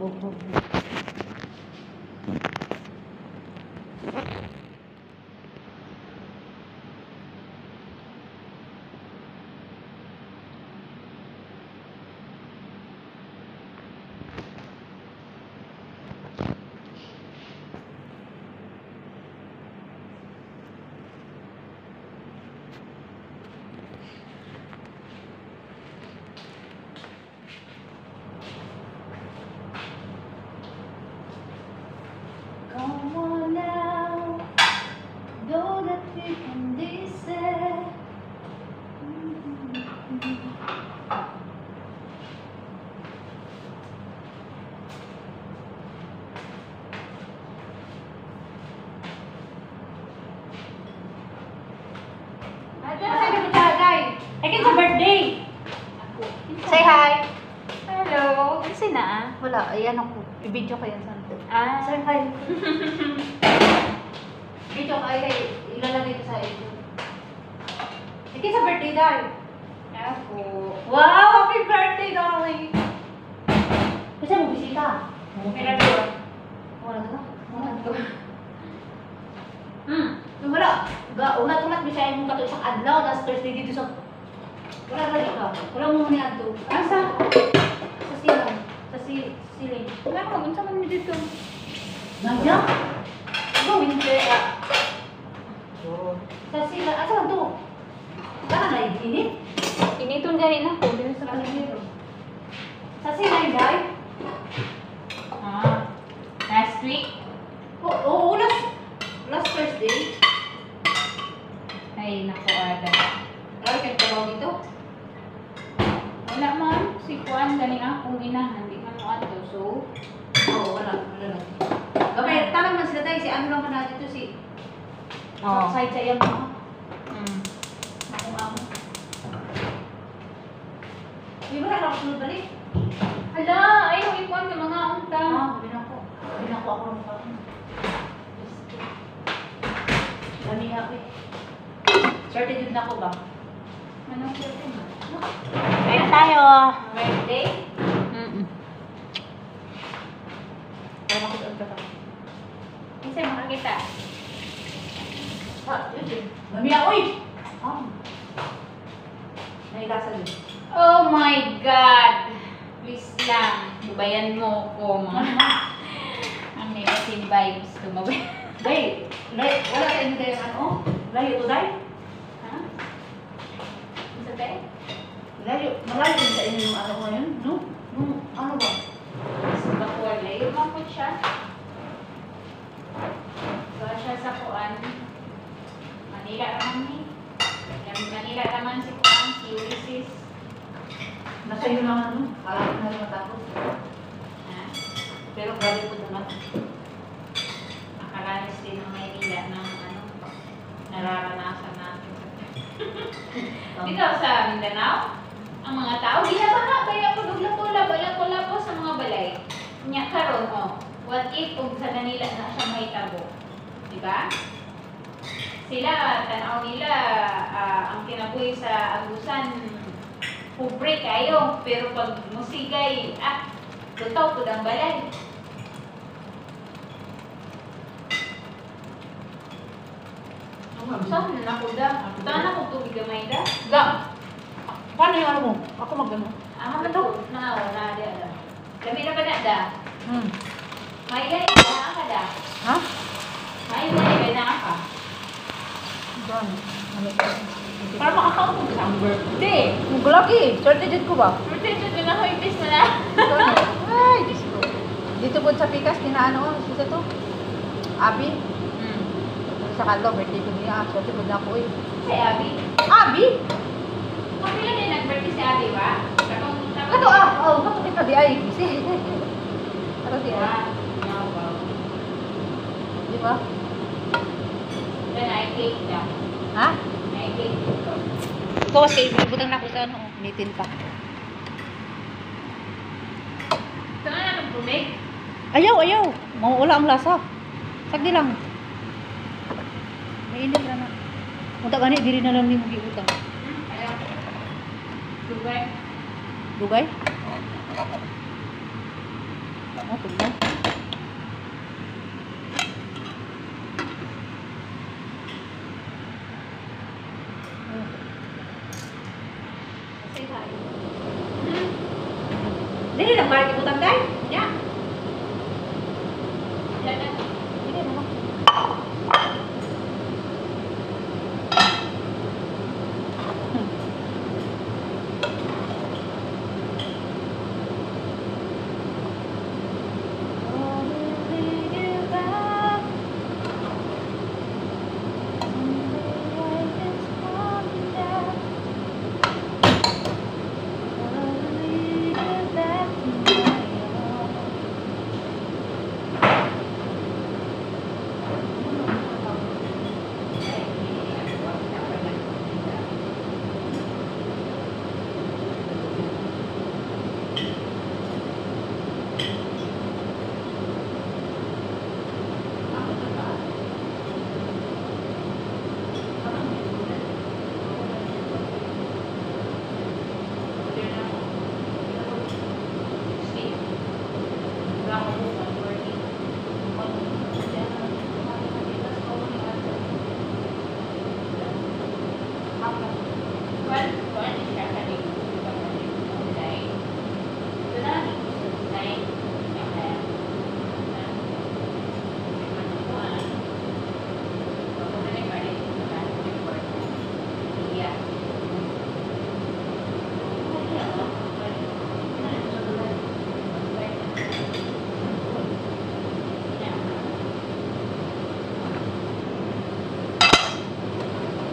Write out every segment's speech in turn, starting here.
bol bol. Wala, ayan ako. I-video ko yan sa Ah. Say hi. Video ka ay ilalagay ko sa video. Akin sa birthday dahil. Ako. Wow! Happy birthday, darling! Kasi mo bisita. Meron doon. Wala ka? Wala ka? Hmm. Wala. Ulat-ulat bisaya mo kato isang adlaw, tapos Thursday dito sa... Wala ka ka. Wala mo muna yan to. Asa? Sa silang. Sa si siling. Wala ko. Unsa man mi dito? Naya? Ano, hindi ah. Sa silang. Asa lang to? Kana na init? Initon gani na ko. Dito sa Sa kanila. Sa silang, guys. Ah. Last week? Oo, oh, last, last Thursday. Ay, naku, ada. Ay, kaya tawag dito. Wala man. Si Juan, galing akong inahan. Mo ato. So, Oo, wala. Wala lang. Gamay, tanong man sila tayo. Si ano lang man dito si... Oo. Side sa iyang mga. hmm. Akong amo. Di ba na ako balik? Hala, ayaw ikuan ka mga unta. Ah, binako. Binako ako ng pa. Dami ako eh. Swerte din ako ba? Anong mo? Kaya tayo. Birthday? Sa ka. Kasi makakita. Ah, yun. Dami ako eh. Ah. Nailasa din. Oh my God! Please lang, bubayan mo ko mga ang negative vibes tumabay. Day, day, wala hindi kayo ano? Layo to day? Ha? Isa ba? Layo, malayo din sa inyo yung ano ngayon, no? Nung ano ba? Sa Bakuan, layo man po siya. Gawa siya sa Kuan. Manila naman ni. Manila naman si Kuan, si Ulysses. Nasa iyo lang ano? Ko na rin matapos. Ha? Pero grabe po naman. Nakaranas din ng Maynila ng ano, nararanasan natin. Dito sa Mindanao, ang mga tao, ginabaha kaya po dugla-tula, bala-tula po sa mga balay. Nya karon oh, what if kung sa Manila na siya may tabo? Di ba? Sila, tanaw nila, ah, ang kinabuhi sa agusan, pobre kayo, pero pag musigay, ah, tutaw po ang balay. Saan na ako da? Saan ako tubig gamay da? Ga! Paano yung ano mo? Ako magano. Ang mga to, na wala di alam. Kami na ba na da? Hmm. May gani na ka da? Ha? May gani ba na ka? Gan. Para makakaon ko sa birthday. Muglaki, swerte din ko ba? Birthday sa din ako ibis na na. Ay, Diyos ko. Dito po sa Pikas, kinaano ko, isa to. Abi, Hmm. sa kanto, birthday ko niya. Swerte ko na ako eh. Si Abby. Abi? Kapila din nag-birthday si Abby ba? Kato ah! Oh, kato kita di ay. Kasi. Kato di ay. Wow. Di ba? Then I cake da. Ha? Ikaw kasi, ibutang na ako sa ano, nitin pa. Saan na ng tubig? Ayaw, ayaw. Mawala ang lasa. Sagdi lang. Mainit na na. Punta gani, diri na lang ni Mugi utang. Hmm, ayaw. Tubig. Dugay? Oh, tingnan.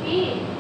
E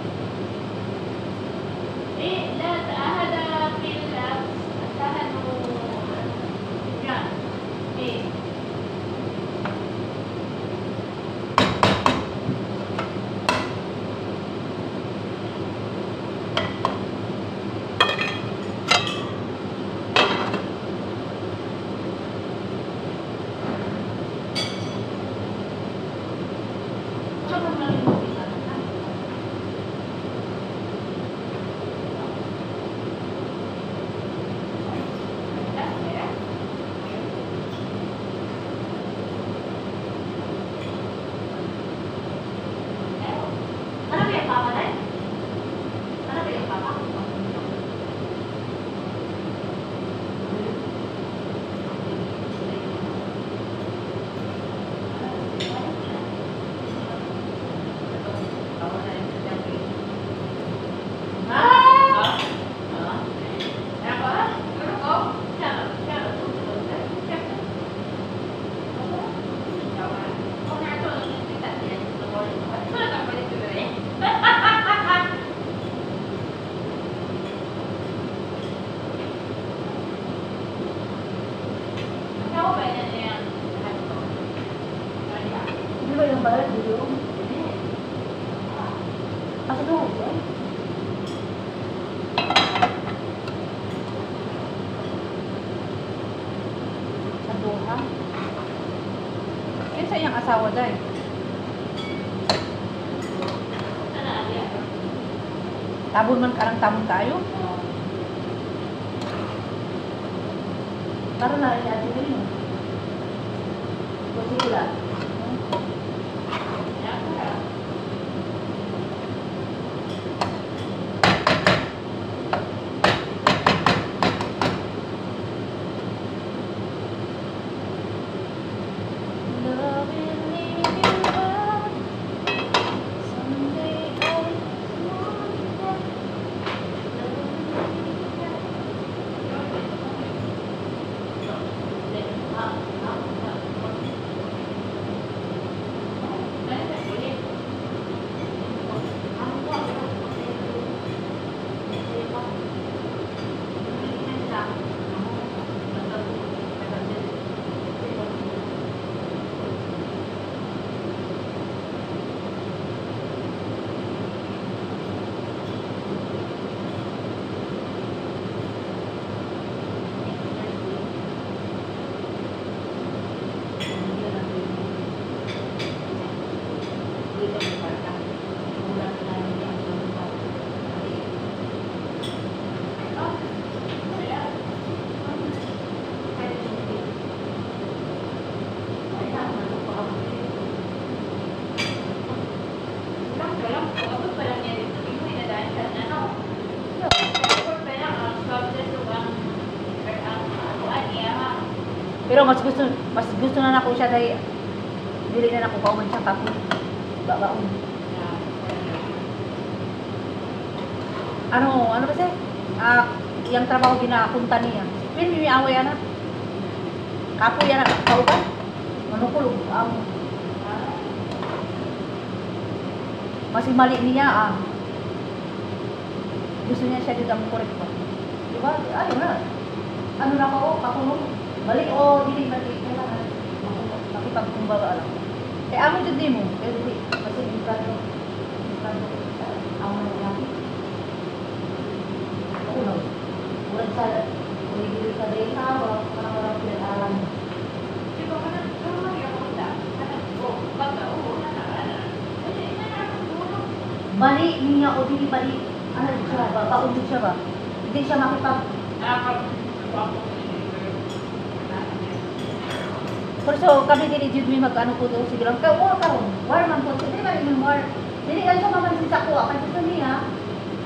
Tabon man karang tamon tayo? Tara na rin. Pero mas gusto mas gusto na nako siya dahil dili na nako kauman siya kapo. Babaon. Ano, ano kasi? Ah, yung trabaho ginapunta niya. Pin mi away ana. Kapo yan na kauban. Manukulog ang masih mali niya ah. Gusto niya siya dito ang correct ba? Di ba? Ayaw na. Ano na ko, kakulong. Mali o dili mali. Kailangan makipagkumbaga lang. Eh, amo jud nimo. Pero di, kasi yung kano, yung kano, amo na lang. Ako lang. Ulan sa, uligili sa day na, wala wala wala pinag-alam. Di ba ka na, man yung punta? Oh, na na. Kasi, ina na, ano, Mali niya o dili mali. Ano siya ba? Jud siya ba? Hindi siya makipag Pero kami dili jud mi mag-ano po to sige lang. Kaya wa ka war man po. Dili man imong war. Dili kan sa maman sa kuha kasi sa niya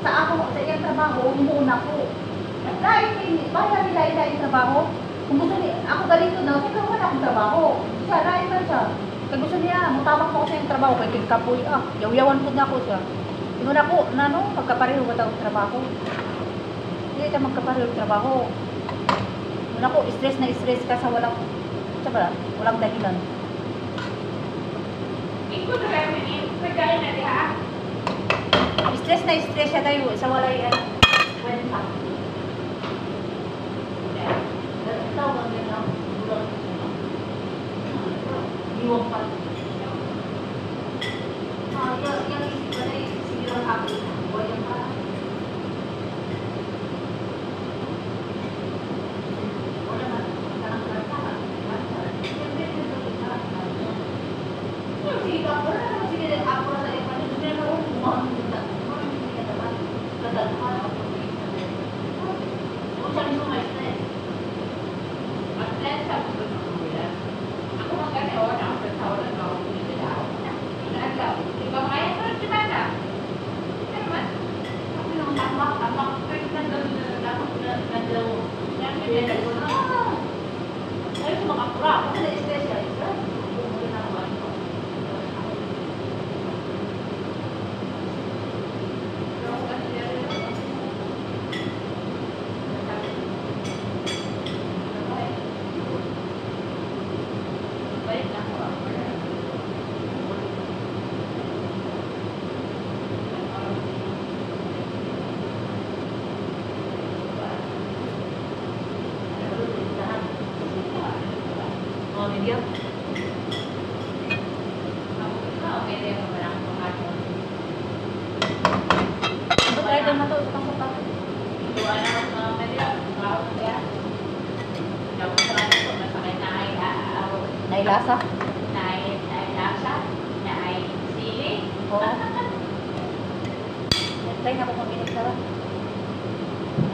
sa ako sa iyang trabaho muna ko. Dahil ini bayan nila ila yung trabaho. Kung gusto niya, ako ganito na, sige wala akong trabaho. Siya, dahil man siya. Kaya gusto niya, mutawag ko sa iyang trabaho, kay kay kapoy, ah, yaw-yawan po na ako siya. Ingon ako, na no, pagkapareho ba tawag trabaho? Hindi ka magkapareho trabaho. Ingon ako, stress na stress ka sa walang, sa ba, walang dahilan. Ikaw na lang, may pagkain na diha. Stress na stress siya tayo sa walay. Tawag ang yan ang bulan. Iwag pa. Ah, yung isip ko na yung. Thank you.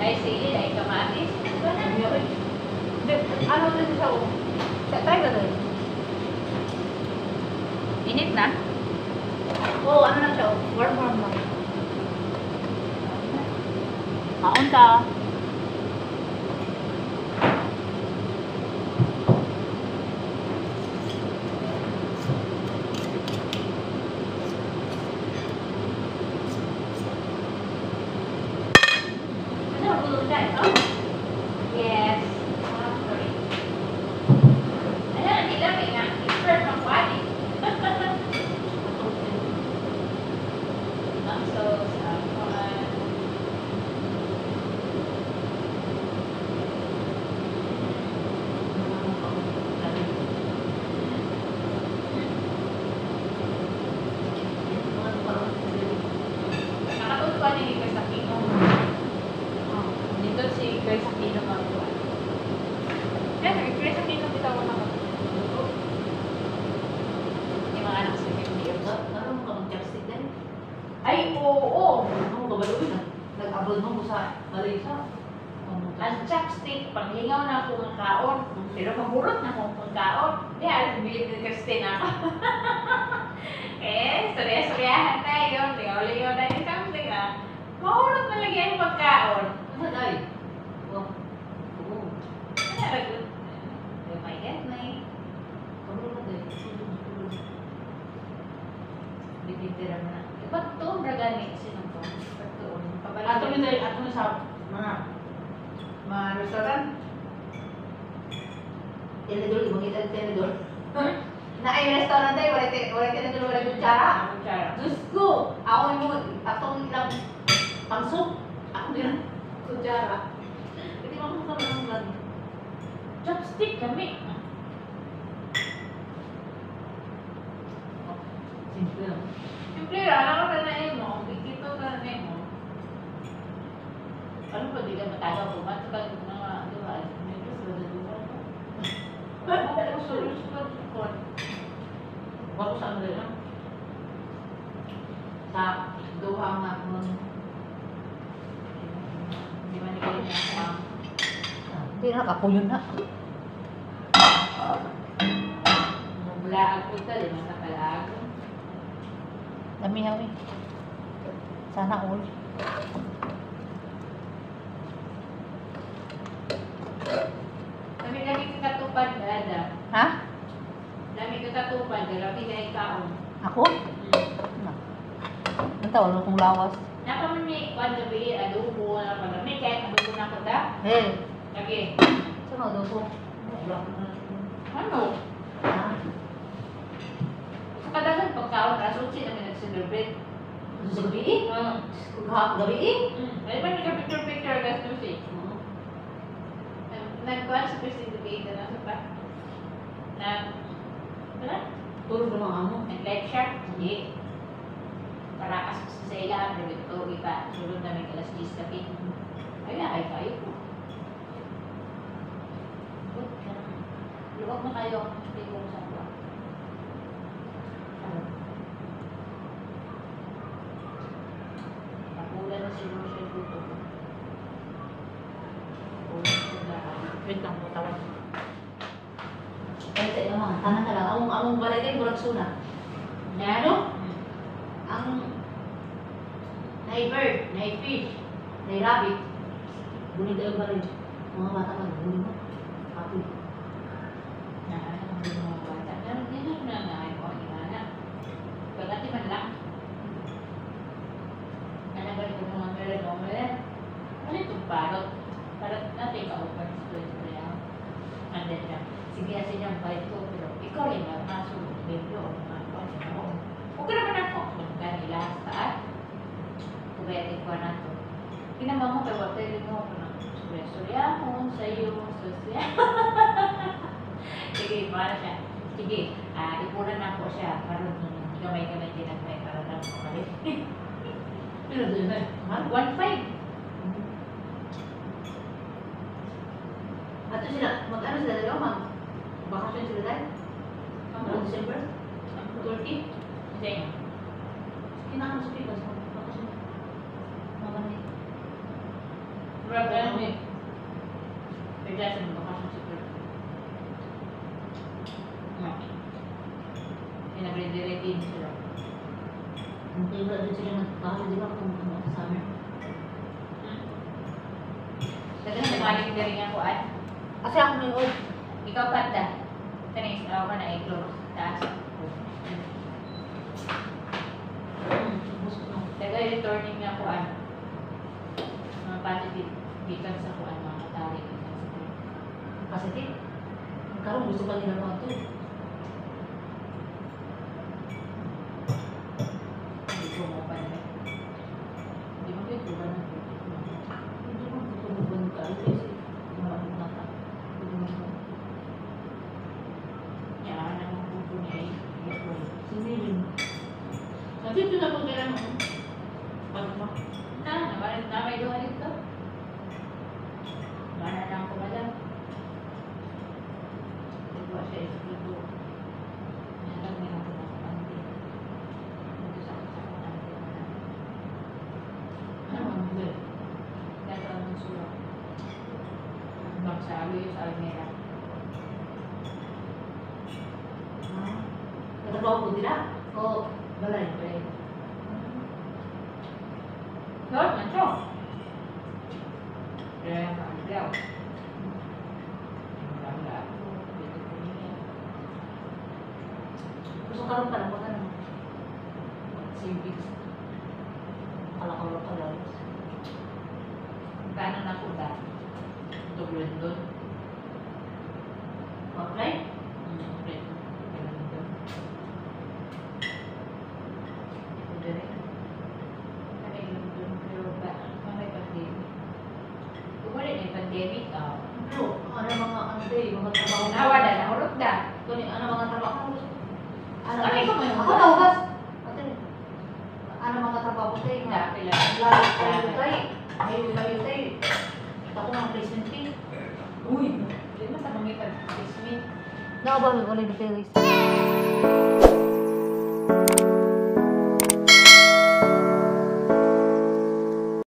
Ay na ay kamatis. Ano rin siya? oh? Try ka doon. Init na? Oo, ano lang siya? oh? Warm, warm lang. Maon ka. Ano, bulog na, no? Yes. Ah, sorry. Ano, hindi lang eh, nga. Expert ng body. Ang sauce, ang kuwan. Nakatulog pa din ikaw sa king. Dito si abroad mo sa Malaysia. Ano to? Ang chopstick, panghingaw na ako ng kaon. Pero mahurot na akong pagkaon. Di, alam, bilib ni Christine ako. eh, storya-storyahan tayo. Lingaw-lingaw na yung something ah. Mahurot na lagi ang pagkaon. Ano dai? Oh. Oo. Ano na good? Oh my God, may. Ano na dai? Bibitira mo na. Iba't to, bragani. Sino to? Iba't to. Pabalik. Ato ni dai, ato ni sa mga mga restaurant. Tenedor, ibang kita tenedor. Na ay restaurant dai, wala te, wala tenedor, wala kutsara. Kutsara. Diyos ko, ako mo, atong ilang pangsok. Ako din, kutsara. Hindi mo ako sa mga lang. Chopstick kami. Simple lang. Siyempre, alam ka na mo. Bigito ka na mo. Ano pa, di ka matagaw ko. Matagaw ko mga, di ba, medyo sa dalawa ko. Ano ko, sorry, sorry, sorry. Wala ko sa ano rin, ah. Sa duha nga kung Di ba ni kayo niya ako? Hindi na, kapuyon na. Mula ako ito, di ba nakalaag? Dami hawi. Sana all. Kami lagi ka katupad, Dada. Ha? Lami ka katupad, grabe na ikaon. Ako? Na. Ang tawag kong lawas. Nakamami, kwan gabi, adobo, na pagami, kahit adobo na ko da. Eh, Lagi. saan daw ko? Ano? Ah, Sa kadagan pagkaon, asutsi namin nag-celebrate. sa gabi, Hmm. ha, gabi, Hmm. Ay ba nagka-picture-picture ka susi? Nagkuhan sa Christine Debate na sa pa. Nag... Ano? tulog ng mga amo. Nag-lecture? Hindi. Para kasi sa ila, pero ito, iba. Sulod namin alas 10 kami. Ayun na, kayo kayo po. Luwag na kayo. Hindi ko sa ba. Nakulan na siguro siya dito. Wait lang, matawag. Ay, sa iyo mga, tanan ka lang. Among, balay kayo, murag suna. Ano? Ang nai-bird, nai-fish, nai-rabbit, bunid daw ba rin? Mga bata ka, bunid mo. Happy. Pagkati man lang. Nanagal ko mga meron o meron. Ano itong parot? Parot natin ka-open space ko yan. And then, uh, sige kasi niyang bite ko, pero ikaw rin ang maso, medyo, mga ko, ako. Okay naman ako, magkanila sa taas. Kubetin ko na to. Kinama mo kay Walter, mo ako ng surya-surya mo, sa iyo, susya. Sige, para siya. Sige, ah, ipunan na ko siya. Karoon gamay-gamay din ang may para lang ko kalit. Pero doon na, ha? 1.5. Ato sila, mag-ano sila dalawa, mag bakasyon sila dahil? Ang December? 30. Sige. Kinakan sa Pikas, bakasyon. Mga ni. Rob, ano eh. Bigla sa mga bakasyon si Kurt. No. Pinag-redirect sila. Hindi ba din sila nagkakasyon, di ba, kung ano summer? Kasi na nabalik na rin ako ako may oil. Ikaw kanta. Kanis, ako ka na i-close. Taas. Ko. Taga returning na kuan. Mga positive gikan sa kuan mga sa kuan. Kasi ti, karon gusto pa nila mga to. Hindi ko mo pa na. Hindi mo dito ba na? Hindi mo gusto mo ba ng karon kasi mga ano na ka. Hindi mo gusto. Yan ang buko niya eh. Sinilin. Kasi ito na pag kailan mo. Pag mo. Na, naman na may doon dito. Mana lang ko madam. Ito siya ito. Yan lang ako na pandi. Ito sa sa pandi. Ano mo? Hindi. yun sa Almera. Nagtrabaho ko nila. Oo. Balay, balay. Lord, mancho. Kaya ang diyaw. Wala. Dito po niya. Gusto ka rin pala, baka naman. Civics. Kalakaw ka lang. Kano na po ba? Tublon doon. Okay? Hmm, okay. Tublon doon. Pwede rin. Kaya yun doon. Pero ba, may pandemic. Kumuli na yung pandemic. ah. Ano, ano mga ano day, mga trabaho. Nawa na, nahulog na. Kuni, ano mga trabaho? Ano, Sakay ko mo yung Ako hugas. na hugas. Ate, Ano mga trabaho tayo? Wala, kailangan. Lalo tayo tayo. May kayo tayo. Ako ng placement fee. Uy!